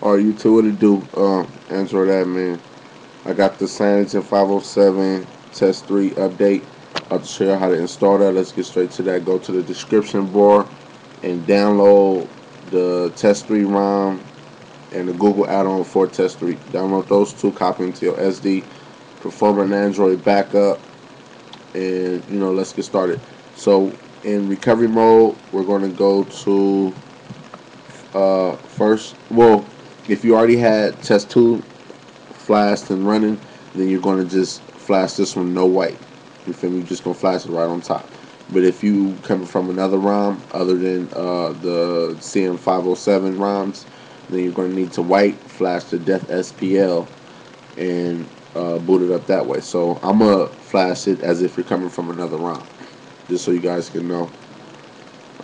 Or you two what to do, uh, AndroidAppMan. I got the Cyanogen 507 test 3 update. I'll show you how to install that. Let's get straight to that. Go to the description bar and download the test 3 ROM and the Google add-on for test 3. Download those two, copy them to your SD, perform an Android backup, and you know, let's get started. So in recovery mode, we're going to go to uh, first, well, if you already had test 2 flashed and running, then you're going to just flash this one no white. You feel me? You're just going to flash it right on top. But if you coming from another ROM other than uh, the CM507 ROMs, then you're going to need to white flash the Death SPL and uh, boot it up that way. So I'm going to flash it as if you're coming from another ROM, just so you guys can know.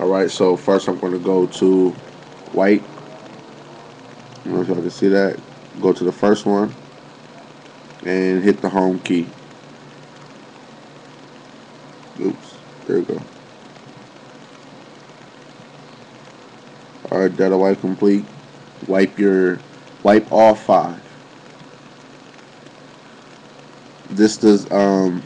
Alright, so first I'm going to go to white. I don't know if y'all can see that. Go to the first one and hit the home key. Oops, there we go. Alright, data wipe complete. Wipe your, wipe all five. This does, um,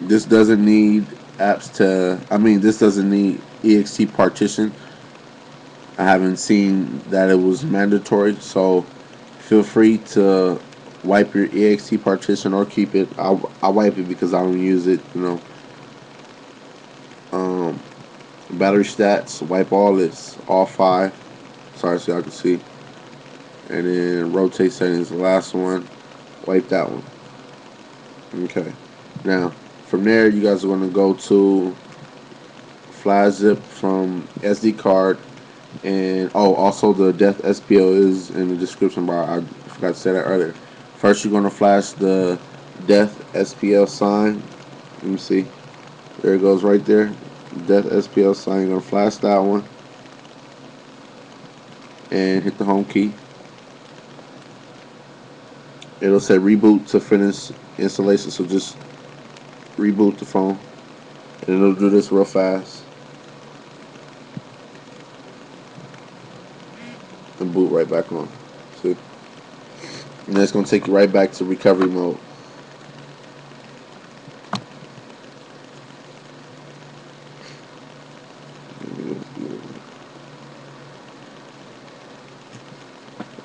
this doesn't need apps to, I mean, this doesn't need ext partition. I haven't seen that it was mandatory, so feel free to wipe your ext partition or keep it. I'll, I'll wipe it because I don't use it, you know. Um, battery stats, wipe all this, all five. Sorry, so y'all can see. And then rotate settings, the last one, wipe that one. Okay. Now, from there, you guys are going to go to flash zip from SD card. And, oh, also the Death SPL is in the description bar. I forgot to say that earlier. First, you're going to flash the Death SPL sign. Let me see. There it goes right there. Death SPL sign. You're to flash that one. And hit the home key. It'll say reboot to finish installation. So just reboot the phone. And it'll do this real fast. And boot right back on. See? And it's going to take you right back to recovery mode.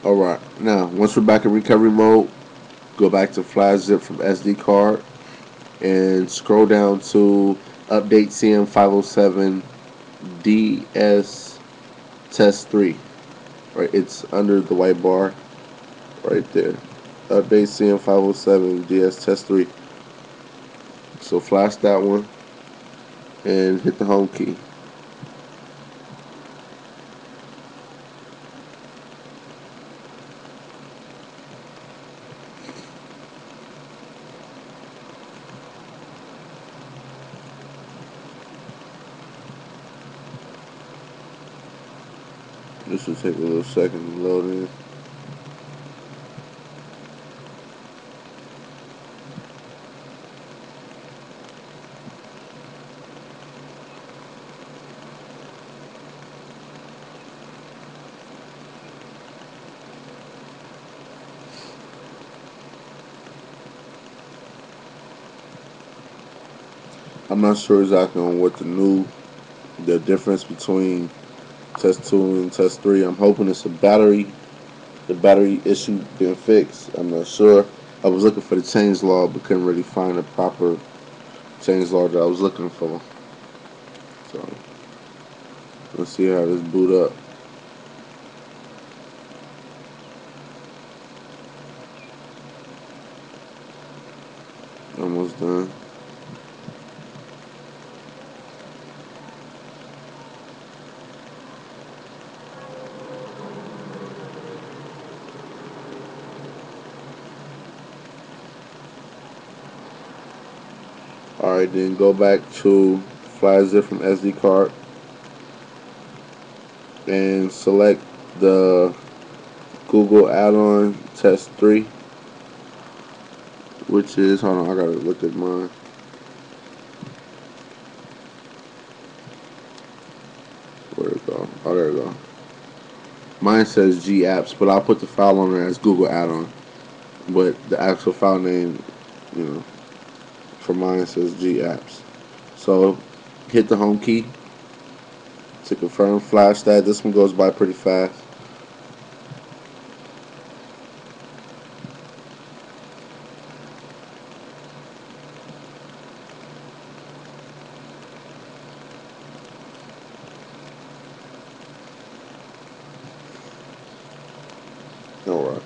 Alright, now once we're back in recovery mode, go back to flash zip from SD card and scroll down to update CM507 DS test 3. Right, it's under the white bar right there. Update CM507 DS test 3. So flash that one and hit the home key. This will take a little second to load in. I'm not sure exactly on what the new, the difference between test two and test three. I'm hoping it's a battery, the battery issue being fixed. I'm not sure. I was looking for the change log, but couldn't really find the proper change log that I was looking for. So let's see how this boot up. Almost done. Alright, then go back to flash zip from SD card and select the Google add-on test 3 which is, hold on, I gotta look at mine. Where'd it go? Oh, there it go. Mine says G apps, but I'll put the file on there as Google add-on. But the actual file name, you know, for mine says G apps. So hit the home key to confirm flash that. This one goes by pretty fast. Alright.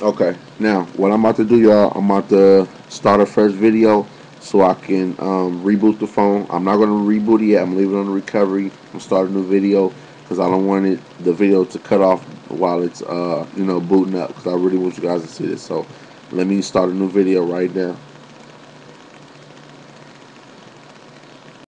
Okay, now what I'm about to do, y'all, I'm about to start a fresh video so I can um, reboot the phone. I'm not going to reboot it yet. I'm leaving it on the recovery. I'm going to start a new video because I don't want it the video to cut off while it's uh, you know booting up because I really want you guys to see this. So let me start a new video right now.